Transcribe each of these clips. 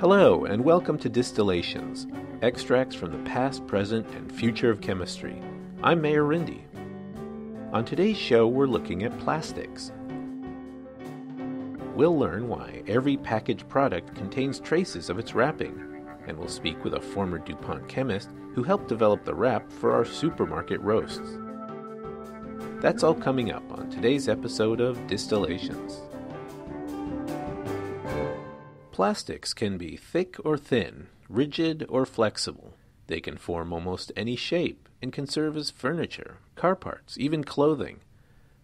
Hello, and welcome to Distillations, extracts from the past, present, and future of chemistry. I'm Mayor Rindy. On today's show, we're looking at plastics. We'll learn why every packaged product contains traces of its wrapping, and we'll speak with a former DuPont chemist who helped develop the wrap for our supermarket roasts. That's all coming up on today's episode of Distillations. Plastics can be thick or thin, rigid or flexible. They can form almost any shape and can serve as furniture, car parts, even clothing.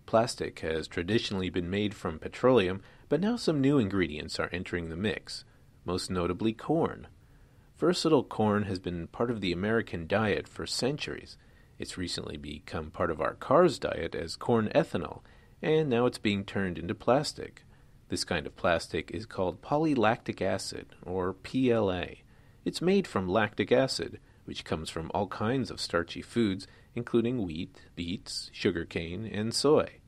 Plastic has traditionally been made from petroleum, but now some new ingredients are entering the mix, most notably corn. Versatile corn has been part of the American diet for centuries. It's recently become part of our car's diet as corn ethanol, and now it's being turned into plastic. This kind of plastic is called polylactic acid, or PLA. It's made from lactic acid, which comes from all kinds of starchy foods, including wheat, beets, sugarcane, and soy.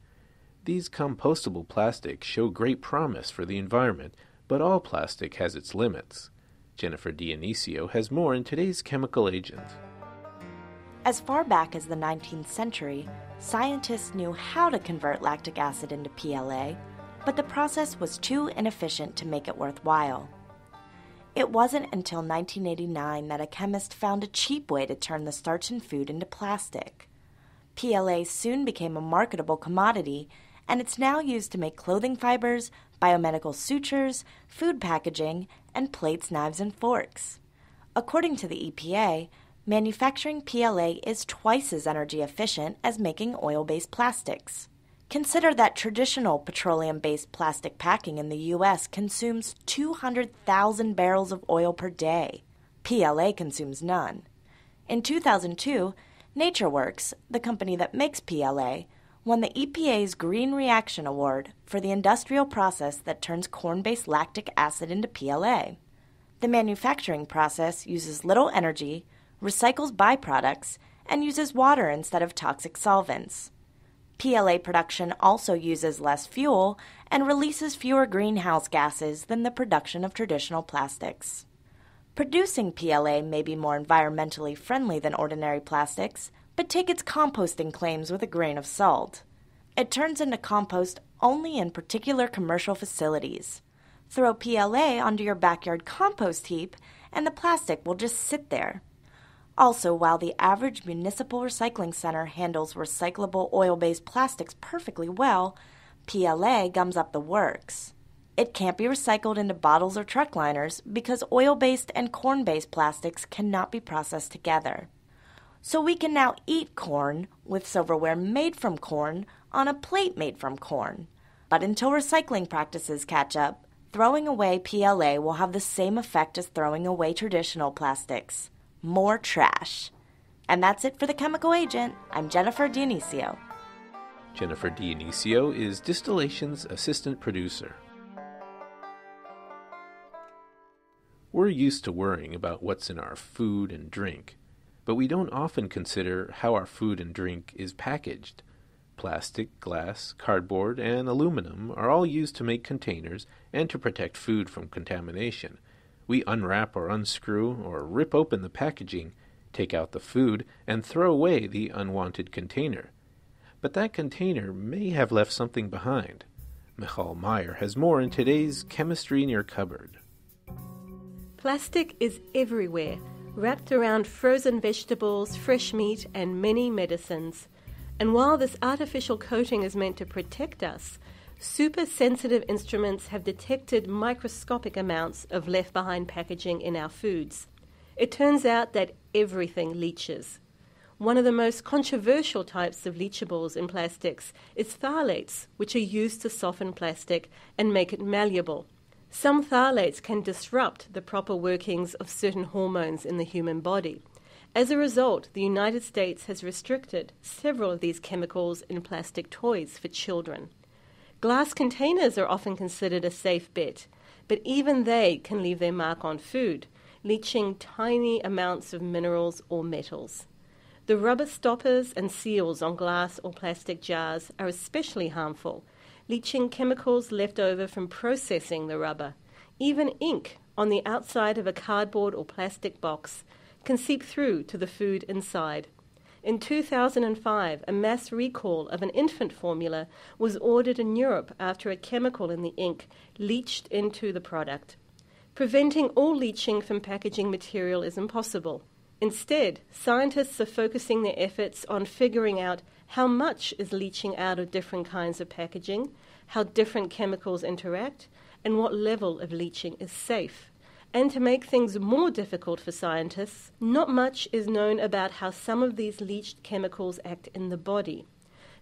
These compostable plastics show great promise for the environment, but all plastic has its limits. Jennifer Dionisio has more in today's chemical agent. As far back as the 19th century, scientists knew how to convert lactic acid into PLA but the process was too inefficient to make it worthwhile. It wasn't until 1989 that a chemist found a cheap way to turn the starch in food into plastic. PLA soon became a marketable commodity, and it's now used to make clothing fibers, biomedical sutures, food packaging, and plates, knives, and forks. According to the EPA, manufacturing PLA is twice as energy efficient as making oil based plastics. Consider that traditional petroleum based plastic packing in the U.S. consumes 200,000 barrels of oil per day. PLA consumes none. In 2002, NatureWorks, the company that makes PLA, won the EPA's Green Reaction Award for the industrial process that turns corn based lactic acid into PLA. The manufacturing process uses little energy, recycles byproducts, and uses water instead of toxic solvents. PLA production also uses less fuel and releases fewer greenhouse gases than the production of traditional plastics. Producing PLA may be more environmentally friendly than ordinary plastics, but take its composting claims with a grain of salt. It turns into compost only in particular commercial facilities. Throw PLA onto your backyard compost heap, and the plastic will just sit there. Also, while the average municipal recycling center handles recyclable oil based plastics perfectly well, PLA gums up the works. It can't be recycled into bottles or truck liners because oil based and corn based plastics cannot be processed together. So we can now eat corn with silverware made from corn on a plate made from corn. But until recycling practices catch up, throwing away PLA will have the same effect as throwing away traditional plastics more trash. And that's it for the chemical agent. I'm Jennifer Dionisio. Jennifer Dionisio is Distillation's assistant producer. We're used to worrying about what's in our food and drink, but we don't often consider how our food and drink is packaged. Plastic, glass, cardboard, and aluminum are all used to make containers and to protect food from contamination. We unwrap or unscrew or rip open the packaging, take out the food, and throw away the unwanted container. But that container may have left something behind. Michal Meyer has more in today's Chemistry in Your Cupboard. Plastic is everywhere, wrapped around frozen vegetables, fresh meat, and many medicines. And while this artificial coating is meant to protect us, super sensitive instruments have detected microscopic amounts of left behind packaging in our foods. It turns out that everything leaches. One of the most controversial types of leachables in plastics is phthalates, which are used to soften plastic and make it malleable. Some phthalates can disrupt the proper workings of certain hormones in the human body. As a result, the United States has restricted several of these chemicals in plastic toys for children. Glass containers are often considered a safe bet, but even they can leave their mark on food, leaching tiny amounts of minerals or metals. The rubber stoppers and seals on glass or plastic jars are especially harmful leaching chemicals left over from processing the rubber. Even ink on the outside of a cardboard or plastic box can seep through to the food inside. In 2005, a mass recall of an infant formula was ordered in Europe after a chemical in the ink leached into the product. Preventing all leaching from packaging material is impossible. Instead, scientists are focusing their efforts on figuring out how much is leaching out of different kinds of packaging, how different chemicals interact, and what level of leaching is safe. And to make things more difficult for scientists, not much is known about how some of these leached chemicals act in the body.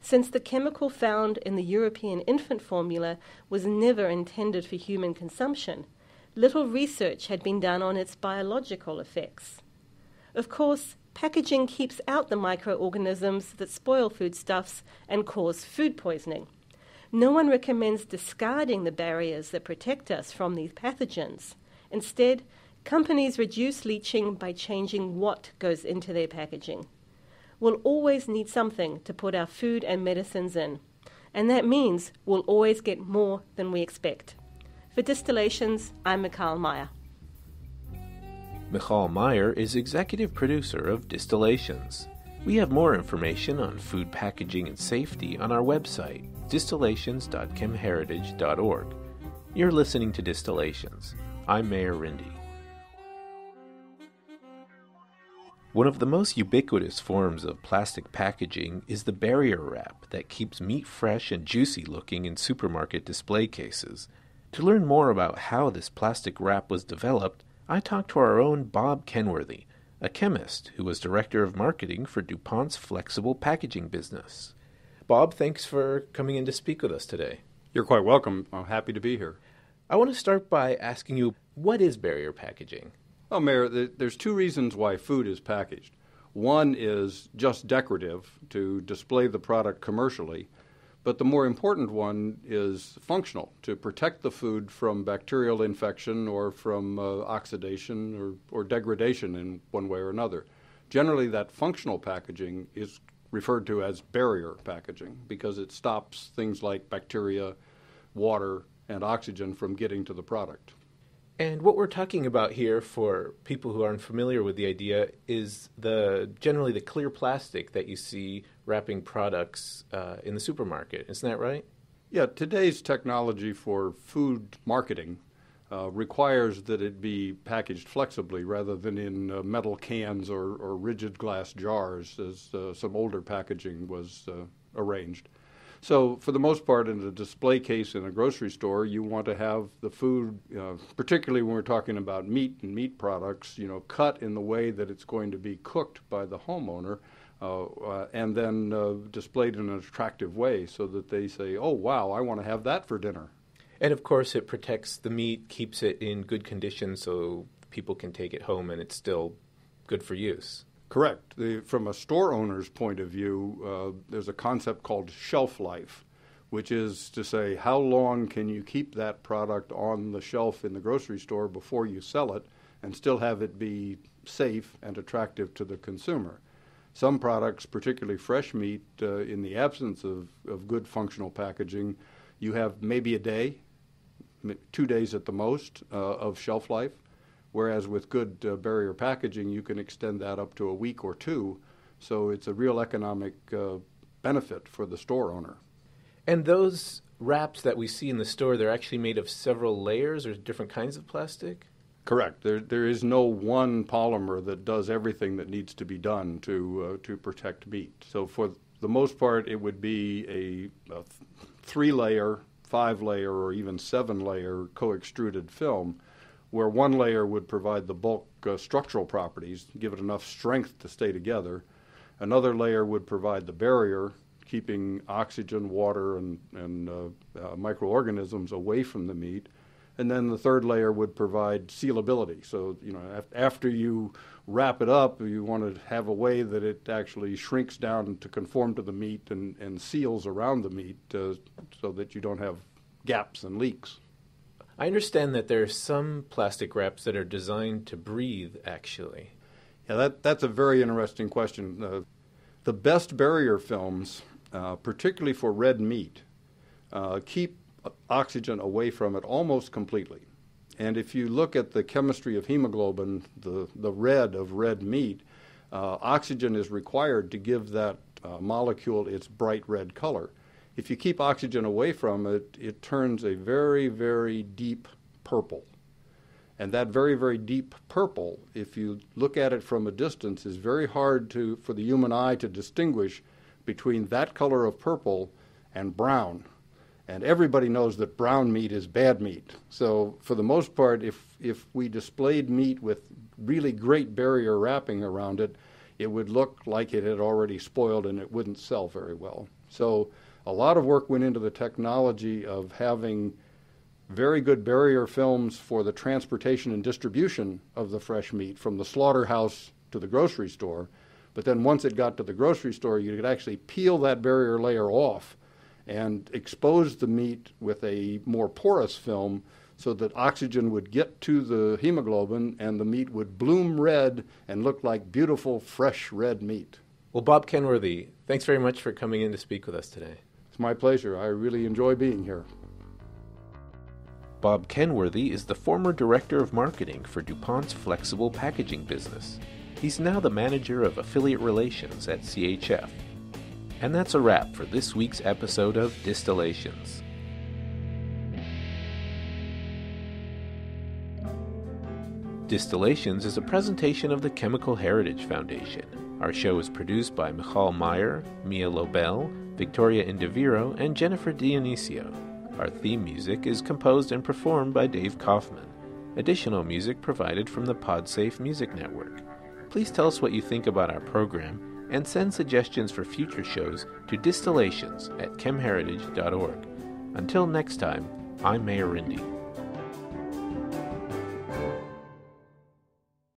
Since the chemical found in the European infant formula was never intended for human consumption, little research had been done on its biological effects. Of course, packaging keeps out the microorganisms that spoil foodstuffs and cause food poisoning. No one recommends discarding the barriers that protect us from these pathogens. Instead, companies reduce leaching by changing what goes into their packaging. We'll always need something to put our food and medicines in, and that means we'll always get more than we expect. For Distillations, I'm Michal Meyer. Michal Meyer is executive producer of Distillations. We have more information on food packaging and safety on our website, distillations.chemheritage.org. You're listening to Distillations. I'm Mayor Rindy. One of the most ubiquitous forms of plastic packaging is the barrier wrap that keeps meat fresh and juicy looking in supermarket display cases. To learn more about how this plastic wrap was developed, I talked to our own Bob Kenworthy, a chemist who was director of marketing for DuPont's flexible packaging business. Bob, thanks for coming in to speak with us today. You're quite welcome. I'm happy to be here. I want to start by asking you what is barrier packaging? Oh, Mayor, there's two reasons why food is packaged. One is just decorative to display the product commercially, but the more important one is functional to protect the food from bacterial infection or from uh, oxidation or, or degradation in one way or another. Generally, that functional packaging is referred to as barrier packaging because it stops things like bacteria, water, and oxygen from getting to the product. And what we're talking about here for people who aren't familiar with the idea is the generally the clear plastic that you see wrapping products uh, in the supermarket. Isn't that right? Yeah, today's technology for food marketing uh, requires that it be packaged flexibly rather than in uh, metal cans or, or, rigid glass jars, as uh, some older packaging was uh, arranged. So, for the most part, in a display case in a grocery store, you want to have the food, uh, particularly when we're talking about meat and meat products, you know, cut in the way that it's going to be cooked by the homeowner. Uh, uh, and then uh, displayed in an attractive way so that they say, oh, wow, I want to have that for dinner. And of course, it protects the meat, keeps it in good condition so people can take it home and it's still good for use. Correct. The, from a store owner's point of view, uh, there's a concept called shelf life, which is to say, how long can you keep that product on the shelf in the grocery store before you sell it and still have it be safe and attractive to the consumer? Some products, particularly fresh meat, uh, in the absence of, of good functional packaging, you have maybe a day, two days at the most, uh, of shelf life. Whereas with good uh, barrier packaging, you can extend that up to a week or two. So it's a real economic uh, benefit for the store owner. And those wraps that we see in the store, they're actually made of several layers or different kinds of plastic? Correct. There, there is no one polymer that does everything that needs to be done to, uh, to protect meat. So, for the most part, it would be a, a three layer, five layer, or even seven layer co extruded film where one layer would provide the bulk uh, structural properties, give it enough strength to stay together. Another layer would provide the barrier, keeping oxygen, water, and, and uh, uh, microorganisms away from the meat. And then the third layer would provide sealability. So, you know, af- after you wrap it up, you want to have a way that it actually shrinks down to conform to the meat and, and seals around the meat uh, so that you don't have gaps and leaks. I understand that there are some plastic wraps that are designed to breathe, actually. Yeah, that, that's a very interesting question. Uh, the best barrier films, uh, particularly for red meat, uh, keep oxygen away from it almost completely. And if you look at the chemistry of hemoglobin, the, the red of red meat, uh, oxygen is required to give that uh, molecule its bright red color. If you keep oxygen away from it, it turns a very, very deep purple. And that very, very deep purple, if you look at it from a distance, is very hard to, for the human eye to distinguish between that color of purple and brown. And everybody knows that brown meat is bad meat. So, for the most part, if, if we displayed meat with really great barrier wrapping around it, it would look like it had already spoiled and it wouldn't sell very well. So, a lot of work went into the technology of having very good barrier films for the transportation and distribution of the fresh meat from the slaughterhouse to the grocery store. But then once it got to the grocery store, you could actually peel that barrier layer off and expose the meat with a more porous film so that oxygen would get to the hemoglobin and the meat would bloom red and look like beautiful, fresh red meat. Well, Bob Kenworthy, thanks very much for coming in to speak with us today. My pleasure. I really enjoy being here. Bob Kenworthy is the former director of marketing for DuPont's flexible packaging business. He's now the manager of affiliate relations at CHF. And that's a wrap for this week's episode of Distillations. Distillations is a presentation of the Chemical Heritage Foundation. Our show is produced by Michal Meyer, Mia Lobel, Victoria Indiviro, and Jennifer Dionisio. Our theme music is composed and performed by Dave Kaufman. Additional music provided from the PodSafe Music Network. Please tell us what you think about our program and send suggestions for future shows to distillations at chemheritage.org. Until next time, I'm Mayor Rindy.